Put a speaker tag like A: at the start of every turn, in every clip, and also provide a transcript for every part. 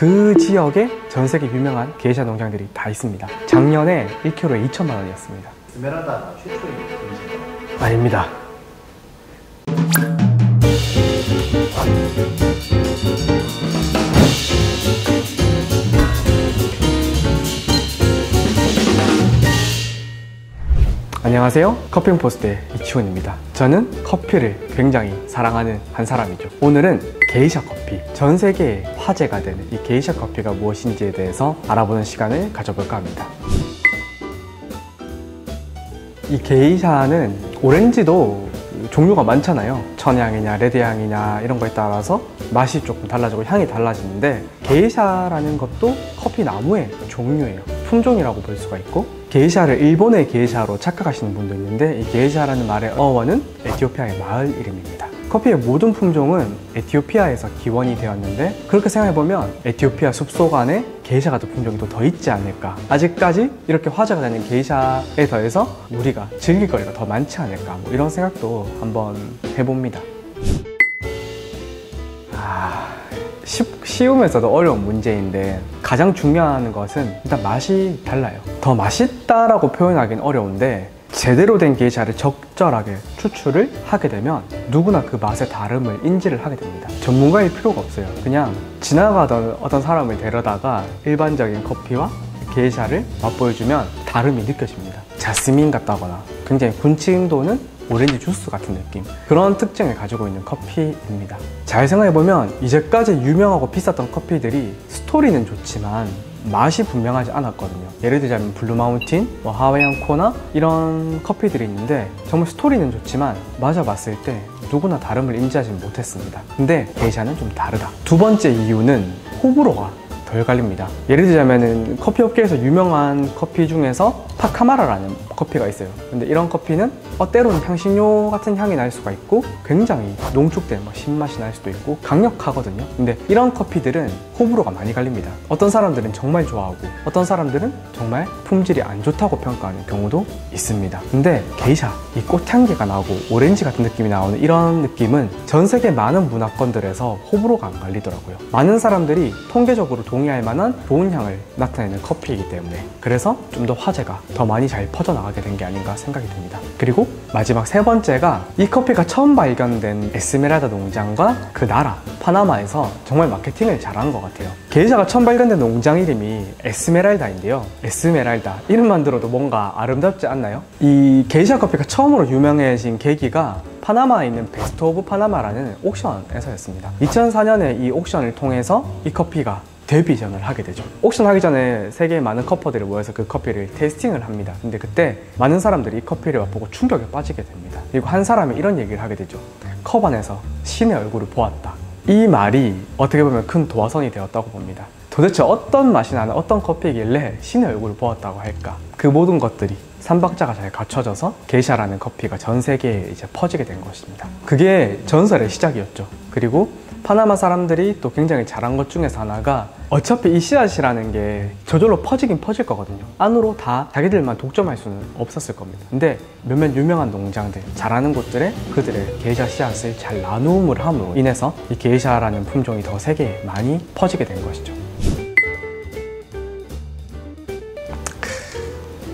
A: 그 지역에 전 세계 유명한 게이샤 농장들이 다 있습니다. 작년에 1kg에 2천만 원이었습니다.
B: 에메랄다 최초의 분이신가요?
A: 아닙니다. 안녕하세요. 커피포스트의 이치훈입니다. 저는 커피를 굉장히 사랑하는 한 사람이죠. 오늘은 게이샤 커피, 전 세계에 화제가 되는 이 게이샤 커피가 무엇인지에 대해서 알아보는 시간을 가져볼까 합니다. 이 게이샤는 오렌지도 종류가 많잖아요. 천혜향이냐, 레드향이냐 이런 거에 따라서 맛이 조금 달라지고 향이 달라지는데 게이샤라는 것도 커피 나무의 종류예요. 품종이라고 볼 수가 있고 게이샤를 일본의 게이샤로 착각하시는 분도 있는데 이 게이샤라는 말의 어원은 에티오피아의 마을 이름입니다. 커피의 모든 품종은 에티오피아에서 기원이 되었는데 그렇게 생각해보면 에티오피아 숲속 안에 게이샤 같은 품종이 또 더 있지 않을까. 아직까지 이렇게 화제가 되는 게이샤에 더해서 우리가 즐길 거리가 더 많지 않을까. 뭐 이런 생각도 한번 해봅니다 쉬우면서도 어려운 문제인데 가장 중요한 것은 일단 맛이 달라요 더 맛있다라고 표현하기는 어려운데 제대로 된 게이샤를 적절하게 추출을 하게 되면 누구나 그 맛의 다름을 인지를 하게 됩니다. 전문가일 필요가 없어요. 그냥 지나가던 어떤 사람을 데려다가 일반적인 커피와 게이샤를 맛보여주면 다름이 느껴집니다. 자스민 같다거나 굉장히 군침 도는 오렌지 주스 같은 느낌. 그런 특징을 가지고 있는 커피입니다. 잘 생각해보면 이제까지 유명하고 비쌌던 커피들이 스토리는 좋지만 맛이 분명하지 않았거든요. 예를 들자면 블루마운틴, 뭐 하와이안 코나 이런 커피들이 있는데 정말 스토리는 좋지만 마셔봤을 때 누구나 다름을 인지하지 못했습니다. 근데 게이샤는 좀 다르다. 두 번째 이유는 호불호가 덜 갈립니다. 예를 들자면 커피 업계에서 유명한 커피 중에서 파카마라라는 커피가 있어요. 근데 이런 커피는 어, 때로는 향신료 같은 향이 날 수가 있고 굉장히 농축된 뭐 신맛이 날 수도 있고 강력하거든요. 근데 이런 커피들은 호불호가 많이 갈립니다. 어떤 사람들은 정말 좋아하고 어떤 사람들은 정말 품질이 안 좋다고 평가하는 경우도 있습니다. 근데 게이샤 이 꽃향기가 나고 오렌지 같은 느낌이 나오는 이런 느낌은 전 세계 많은 문화권들에서 호불호가 안 갈리더라고요. 많은 사람들이 통계적으로 동의할 만한 좋은 향을 나타내는 커피이기 때문에 그래서 좀 더 화제가 더 많이 잘 퍼져나가게 된 게 아닌가 생각이 듭니다. 그리고 마지막 세 번째가 이 커피가 처음 발견된 에스메랄다 농장과 그 나라 파나마에서 정말 마케팅을 잘한 것 같아요. 게이샤가 처음 발견된 농장 이름이 에스메랄다인데요. 에스메랄다 이름만 들어도 뭔가 아름답지 않나요? 이 게이샤 커피가 처음으로 유명해진 계기가 파나마에 있는 Best of Panama라는 옥션에서였습니다. 2004년에 이 옥션을 통해서 이 커피가 데뷔전을 하게 되죠. 옥션 하기 전에 세계의 많은 커퍼들이 모여서 그 커피를 테이스팅을 합니다. 근데 그때 많은 사람들이 이 커피를 맛보고 충격에 빠지게 됩니다. 그리고 한 사람이 이런 얘기를 하게 되죠. 컵 안에서 신의 얼굴을 보았다. 이 말이 어떻게 보면 큰 도화선이 되었다고 봅니다. 도대체 어떤 맛이 나는 어떤 커피길래 신의 얼굴을 보았다고 할까? 그 모든 것들이 삼박자가 잘 갖춰져서 게이샤라는 커피가 전 세계에 이제 퍼지게 된 것입니다. 그게 전설의 시작이었죠. 그리고 파나마 사람들이 또 굉장히 잘한 것 중에서 하나가 어차피 이 씨앗이라는 게 저절로 퍼지긴 퍼질 거거든요. 안으로 다 자기들만 독점할 수는 없었을 겁니다. 근데 몇몇 유명한 농장들, 잘하는 곳들에 그들의 게이샤 씨앗을 잘 나눔을 함으로 인해서 이 게이샤라는 품종이 더 세계에 많이 퍼지게 된 것이죠.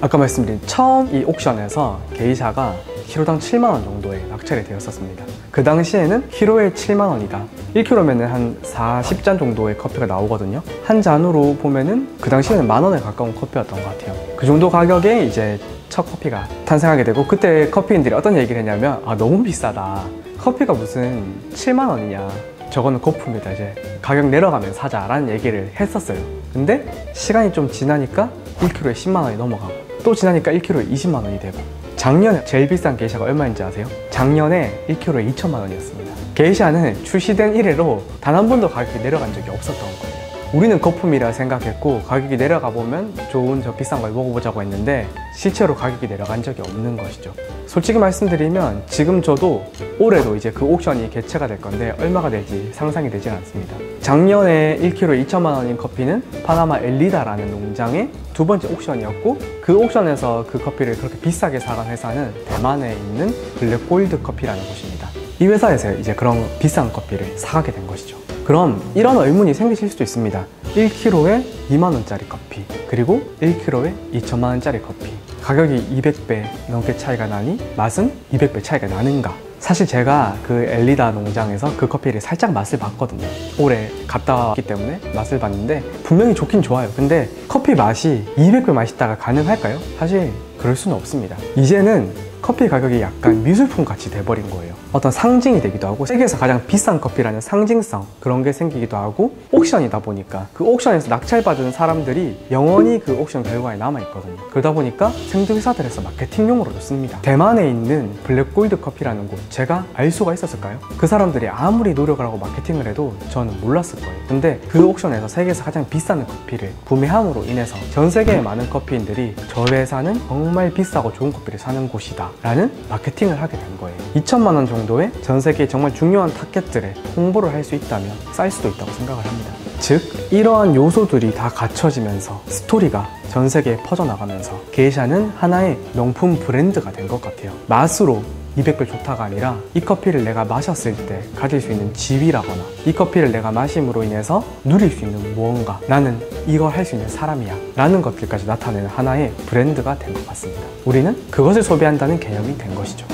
A: 아까 말씀드린 처음 이 옥션에서 게이샤가 키로당 7만원 정도에 낙찰이 되었었습니다. 그 당시에는 키로에 7만원이다. 1kg면은 한 40잔 정도의 커피가 나오거든요. 한 잔으로 보면은 그 당시에는 만원에 가까운 커피였던 것 같아요. 그 정도 가격에 이제 첫 커피가 탄생하게 되고 그때 커피인들이 어떤 얘기를 했냐면 아 너무 비싸다. 커피가 무슨 7만 원이냐. 저거는 거품이다 이제 가격 내려가면 사자 라는 얘기를 했었어요. 근데 시간이 좀 지나니까 1kg에 10만 원이 넘어가고 또 지나니까 1kg에 20만 원이 되고 작년에 제일 비싼 게이샤가 얼마인지 아세요? 작년에 1kg에 2천만 원이었습니다. 게이샤는 출시된 이래로 단 한 번도 가격이 내려간 적이 없었던 거예요. 우리는 거품이라 생각했고 가격이 내려가 보면 좋은 저 비싼 걸 먹어보자고 했는데 실제로 가격이 내려간 적이 없는 것이죠. 솔직히 말씀드리면 지금 저도 올해도 이제 그 옥션이 개최가 될 건데 얼마가 될지 상상이 되지 않습니다. 작년에 1kg 2천만 원인 커피는 파나마 엘리다라는 농장의 두 번째 옥션이었고 그 옥션에서 그 커피를 그렇게 비싸게 사간 회사는 대만에 있는 블랙 골드 커피라는 곳입니다. 이 회사에서 이제 그런 비싼 커피를 사가게 된 것이죠. 그럼 이런 의문이 생기실 수도 있습니다. 1kg에 2만원짜리 커피, 그리고 1kg에 2천만원짜리 커피. 가격이 200배 넘게 차이가 나니 맛은 200배 차이가 나는가? 사실 제가 그 엘리다 농장에서 그 커피를 살짝 맛을 봤거든요. 올해 갔다 왔기 때문에 맛을 봤는데 분명히 좋긴 좋아요. 근데 커피 맛이 200배 맛있다가 가능할까요? 사실 그럴 수는 없습니다. 이제는 커피 가격이 약간 미술품 같이 돼버린 거예요. 어떤 상징이 되기도 하고 세계에서 가장 비싼 커피라는 상징성 그런 게 생기기도 하고 옥션이다 보니까 그 옥션에서 낙찰받은 사람들이 영원히 그 옥션 결과에 남아있거든요. 그러다 보니까 생두회사들에서 마케팅용으로도 씁니다. 대만에 있는 블랙골드 커피라는 곳 제가 알 수가 있었을까요? 그 사람들이 아무리 노력을 하고 마케팅을 해도 저는 몰랐을 거예요. 근데 그 옥션에서 세계에서 가장 비싼 커피를 구매함으로 인해서 전 세계의 많은 커피인들이 저 회사는 정말 비싸고 좋은 커피를 사는 곳이다 라는 마케팅을 하게 된 거예요. 2천만 원 정도의 전 세계 정말 중요한 타겟들에 홍보를 할 수 있다면 쌀 수도 있다고 생각을 합니다. 즉 이러한 요소들이 다 갖춰지면서 스토리가 전 세계에 퍼져나가면서 게이샤는 하나의 명품 브랜드가 된 것 같아요. 맛으로 200배 좋다가 아니라 이 커피를 내가 마셨을 때 가질 수 있는 지위라거나 이 커피를 내가 마심으로 인해서 누릴 수 있는 무언가 나는 이걸 할 수 있는 사람이야 라는 것들까지 나타내는 하나의 브랜드가 된 것 같습니다. 우리는 그것을 소비한다는 개념이 된 것이죠.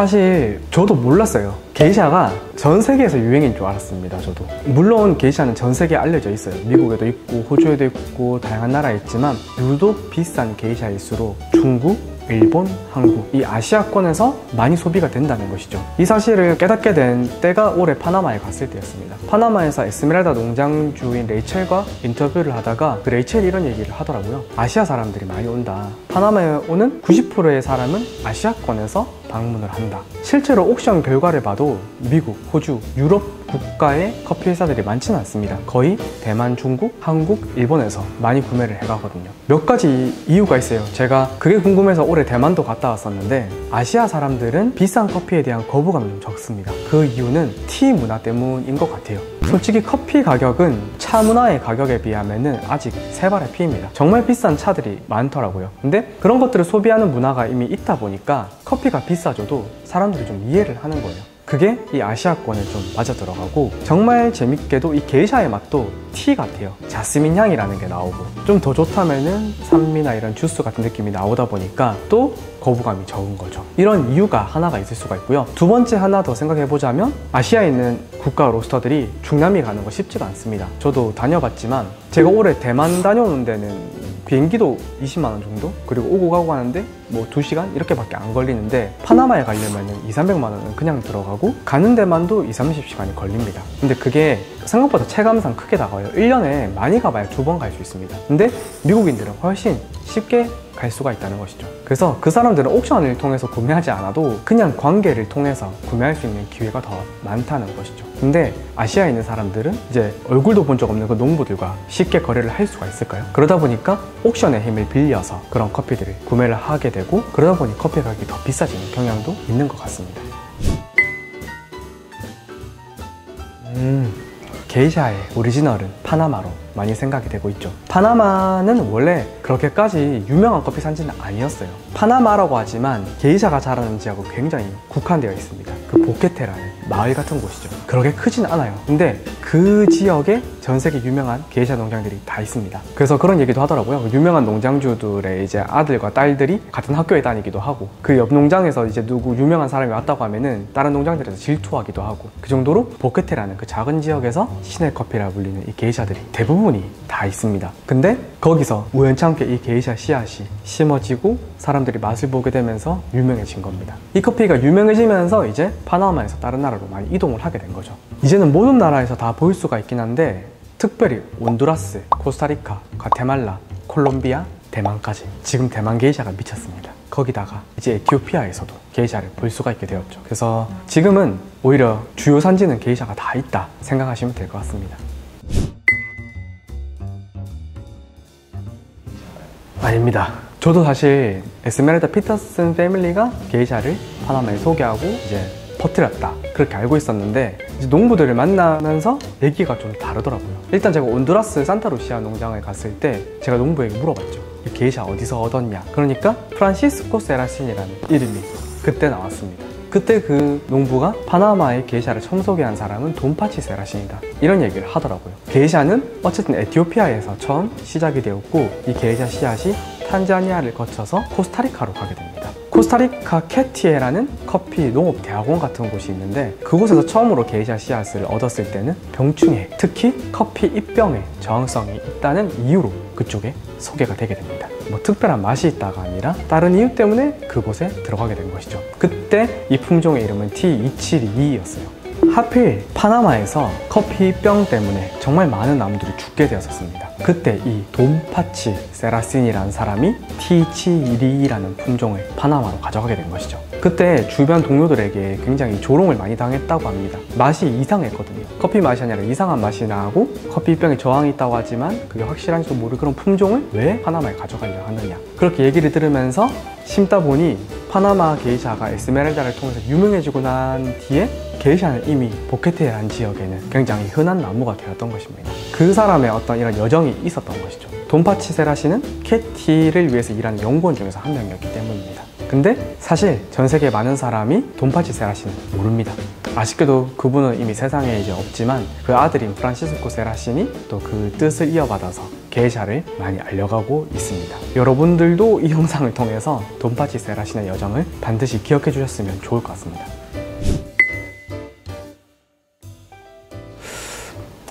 A: 사실 저도 몰랐어요. 게이샤가 전 세계에서 유행인 줄 알았습니다. 저도. 물론 게이샤는 전 세계에 알려져 있어요. 미국에도 있고 호주에도 있고 다양한 나라에 있지만 유독 비싼 게이샤일수록 중국, 일본, 한국 이 아시아권에서 많이 소비가 된다는 것이죠. 이 사실을 깨닫게 된 때가 올해 파나마에 갔을 때였습니다. 파나마에서 에스메랄다 농장주인 레이첼과 인터뷰를 하다가 그 레이첼이 이런 얘기를 하더라고요. 아시아 사람들이 많이 온다. 파나마에 오는 90%의 사람은 아시아권에서 방문을 한다. 실제로 옥션 결과를 봐도 미국, 호주, 유럽 국가의 커피 회사들이 많지는 않습니다. 거의 대만, 중국, 한국, 일본에서 많이 구매를 해가거든요. 몇 가지 이유가 있어요. 제가 그게 궁금해서 올해 대만도 갔다 왔었는데 아시아 사람들은 비싼 커피에 대한 거부감이 좀 적습니다. 그 이유는 티 문화 때문인 것 같아요. 솔직히 커피 가격은 차 문화의 가격에 비하면 아직 세 발의 피입니다. 정말 비싼 차들이 많더라고요. 근데 그런 것들을 소비하는 문화가 이미 있다 보니까 커피가 비싸져도 사람들이 좀 이해를 하는 거예요. 그게 이 아시아권에 좀 맞아 들어가고 정말 재밌게도 이 게이샤의 맛도 티 같아요. 자스민 향이라는 게 나오고 좀 더 좋다면은 산미나 이런 주스 같은 느낌이 나오다 보니까 또 거부감이 적은 거죠. 이런 이유가 하나가 있을 수가 있고요. 두 번째 하나 더 생각해 보자면 아시아에 있는 국가 로스터들이 중남미 가는 거 쉽지가 않습니다. 저도 다녀봤지만 제가 올해 대만 다녀오는 데는 비행기도 20만 원 정도? 그리고 오고 가고 하는데 뭐 2시간 이렇게밖에 안 걸리는데 파나마에 가려면 2, 300만 원은 그냥 들어가고 가는 데만도 2, 30시간이 걸립니다. 근데 그게 생각보다 체감상 크게 다가와요. 1년에 많이 가봐야 두 번 갈 수 있습니다. 근데 미국인들은 훨씬 쉽게 갈 수가 있다는 것이죠. 그래서 그 사람들은 옥션을 통해서 구매하지 않아도 그냥 관계를 통해서 구매할 수 있는 기회가 더 많다는 것이죠. 근데 아시아에 있는 사람들은 이제 얼굴도 본 적 없는 그 농부들과 쉽게 거래를 할 수가 있을까요? 그러다 보니까 옥션의 힘을 빌려서 그런 커피들을 구매를 하게 되고 그러다 보니 커피 가격이 더 비싸지는 경향도 있는 것 같습니다. 음, 게이샤의 오리지널은 파나마로 많이 생각이 되고 있죠. 파나마는 원래 그렇게까지 유명한 커피 산지는 아니었어요. 파나마라고 하지만 게이샤가 자라는 지역은 굉장히 국한되어 있습니다. 그 보케테라는 마을 같은 곳이죠. 그렇게 크진 않아요. 근데 그 지역에 전 세계 유명한 게이샤 농장들이 다 있습니다. 그래서 그런 얘기도 하더라고요. 유명한 농장주들의 이제 아들과 딸들이 같은 학교에 다니기도 하고 그 옆 농장에서 이제 누구 유명한 사람이 왔다고 하면은 다른 농장들에서 질투하기도 하고 그 정도로 보케테라는 그 작은 지역에서 신의 커피라 불리는 이 게이샤들이 대부분이 다 있습니다. 근데 거기서 우연찮게 이 게이샤 씨앗이 심어지고 사람들이 맛을 보게 되면서 유명해진 겁니다. 이 커피가 유명해지면서 이제 파나마에서 다른 나라로 많이 이동을 하게 된 거죠. 이제는 모든 나라에서 다 볼 수가 있긴 한데 특별히 온두라스, 코스타리카, 과테말라, 콜롬비아, 대만까지 지금 대만 게이샤가 미쳤습니다. 거기다가 이제 에티오피아에서도 게이샤를 볼 수가 있게 되었죠. 그래서 지금은 오히려 주요 산지는 게이샤가 다 있다 생각하시면 될 것 같습니다. 아닙니다. 저도 사실 에스메랄다 피터슨 패밀리가 게이샤를 파나마에 소개하고 이제 퍼뜨렸다. 그렇게 알고 있었는데 농부들을 만나면서 얘기가 좀 다르더라고요. 일단 제가 온두라스 산타루시아 농장에 갔을 때 제가 농부에게 물어봤죠. 이 게이샤 어디서 얻었냐? 그러니까 프란시스코 세라신이라는 이름이 그때 나왔습니다 그때 그 농부가 파나마의 게이샤를 처음 소개한 사람은 돈파치 세라신이다. 이런 얘기를 하더라고요. 게이샤는 어쨌든 에티오피아에서 처음 시작이 되었고 이 게이샤 씨앗이 탄자니아를 거쳐서 코스타리카로 가게 됩니다. 코스타리카 캐티에라는 커피 농업 대학원 같은 곳이 있는데 그곳에서 처음으로 게이샤 씨앗을 얻었을 때는 병충해, 특히 커피 잎병에 저항성이 있다는 이유로 그쪽에 소개가 되게 됩니다. 뭐 특별한 맛이 있다가 아니라 다른 이유 때문에 그곳에 들어가게 된 것이죠. 그때 이 품종의 이름은 T272였어요. 하필 파나마에서 커피병 때문에 정말 많은 나무들이 죽게 되었었습니다. 그때 이 돈파치 세라신이라는 사람이 T712라는 품종을 파나마로 가져가게 된 것이죠. 그때 주변 동료들에게 굉장히 조롱을 많이 당했다고 합니다. 맛이 이상했거든요. 커피 맛이 아니라 이상한 맛이 나고 커피병에 저항이 있다고 하지만 그게 확실한지도 모르는 그런 품종을 왜 파나마에 가져가려 하느냐. 그렇게 얘기를 들으면서 심다 보니 파나마 게이샤가 에스메랄다를 통해서 유명해지고 난 뒤에 게이샤는 이미 보케테라는 지역에는 굉장히 흔한 나무가 되었던 것입니다. 그 사람의 어떤 이런 여정이 있었던 것이죠. 돈파치 세라시는 캐티를 위해서 일하는 연구원 중에서 한 명이었기 때문입니다. 근데 사실 전 세계 많은 사람이 돈파치 세라시는 모릅니다. 아쉽게도 그분은 이미 세상에 이제 없지만 그 아들인 프란시스코 세라신이 또 그 뜻을 이어받아서 게이샤를 많이 알려가고 있습니다. 여러분들도 이 영상을 통해서 돈파치 세라신의 여정을 반드시 기억해 주셨으면 좋을 것 같습니다.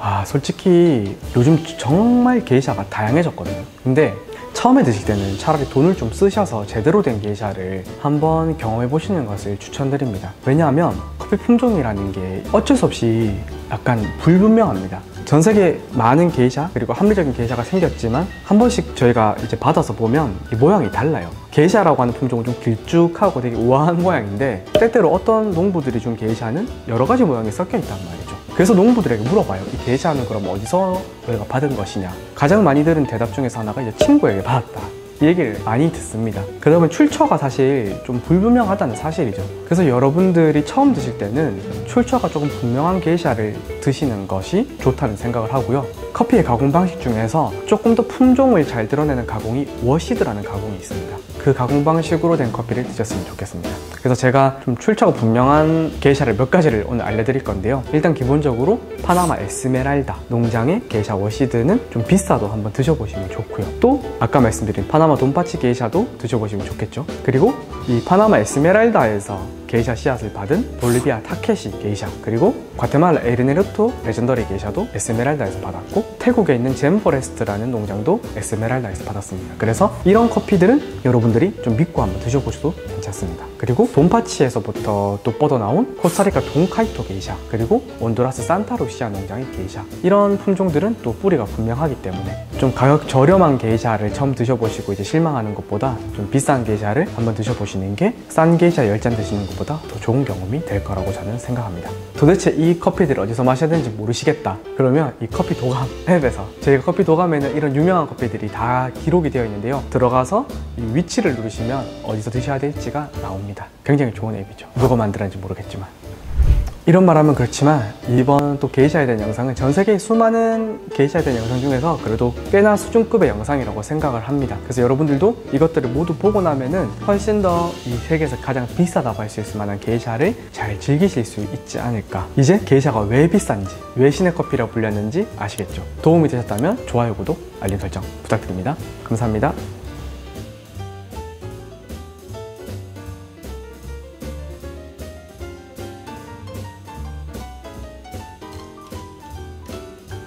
A: 아 솔직히 요즘 정말 게이샤가 다양해졌거든요 근데 처음에 드실 때는 차라리 돈을 좀 쓰셔서 제대로 된 게이샤를 한번 경험해 보시는 것을 추천드립니다. 왜냐하면 커피 품종이라는 게 어쩔 수 없이 약간 불분명합니다. 전 세계 많은 게이샤 그리고 합리적인 게이샤가 생겼지만 한 번씩 저희가 이제 받아서 보면 이 모양이 달라요. 게이샤라고 하는 품종은 좀 길쭉하고 되게 우아한 모양인데 때때로 어떤 농부들이 준 게이샤는 여러 가지 모양이 섞여 있단 말이죠 그래서 농부들에게 물어봐요. 이 게이샤는 그럼 어디서 너희가 받은 것이냐? 가장 많이 들은 대답 중에서 하나가 이제 친구에게 받았다. 이 얘기를 많이 듣습니다. 그러다 보면 출처가 사실 좀 불분명하다는 사실이죠. 그래서 여러분들이 처음 드실 때는 출처가 조금 분명한 게이샤를 드시는 것이 좋다는 생각을 하고요. 커피의 가공 방식 중에서 조금 더 품종을 잘 드러내는 가공이 washed라는 가공이 있습니다. 그 가공 방식으로 된 커피를 드셨으면 좋겠습니다. 그래서 제가 좀 출처가 분명한 게이샤를 몇 가지를 오늘 알려드릴 건데요. 일단 기본적으로 파나마 에스메랄다 농장의 게이샤 washed는 좀 비싸도 한번 드셔보시면 좋고요. 또 아까 말씀드린 파나마 돈파치 게이샤도 드셔보시면 좋겠죠. 그리고 이 파나마 에스메랄다에서 게이샤 씨앗을 받은 볼리비아 타케시 게이샤 그리고 과테말라 엘 인헤르토 Legendary 게이샤도 에스메랄다에서 받았고 태국에 있는 젠포레스트라는 농장도 에스메랄다에서 받았습니다. 그래서 이런 커피들은 여러분들이 좀 믿고 한번 드셔보셔도 괜찮습니다 그리고 돈파치에서부터 또 뻗어나온 코스타리카 돈카이토 게이샤 그리고 온두라스 산타루시아 농장의 게이샤 이런 품종들은 또 뿌리가 분명하기 때문에 좀 가격 저렴한 게이샤를 처음 드셔보시고 이제 실망하는 것보다 좀 비싼 게이샤를 한번 드셔보시는 게 싼 게이샤 10잔 드시는 것보다 더 좋은 경험이 될 거라고 저는 생각합니다. 도대체 이 커피들을 어디서 마셔야 되는지 모르시겠다. 그러면 이 커피 도감 앱에서 저희가 커피 도감에는 이런 유명한 커피들이 다 기록이 되어 있는데요. 들어가서 이 위치를 누르시면 어디서 드셔야 될지가 나옵니다. 굉장히 좋은 앱이죠. 누가 만들었는지 모르겠지만. 이런 말 하면 그렇지만 이번 또 게이샤에 대한 영상은 전 세계 수많은 게이샤에 대한 영상 중에서 그래도 꽤나 수준급의 영상이라고 생각을 합니다 그래서 여러분들도 이것들을 모두 보고 나면은 훨씬 더 이 세계에서 가장 비싸다고 할 수 있을 만한 게이샤를 잘 즐기실 수 있지 않을까 이제 게이샤가 왜 비싼지 왜 신의 커피라고 불렸는지 아시겠죠 도움이 되셨다면 좋아요 구독 알림 설정 부탁드립니다 감사합니다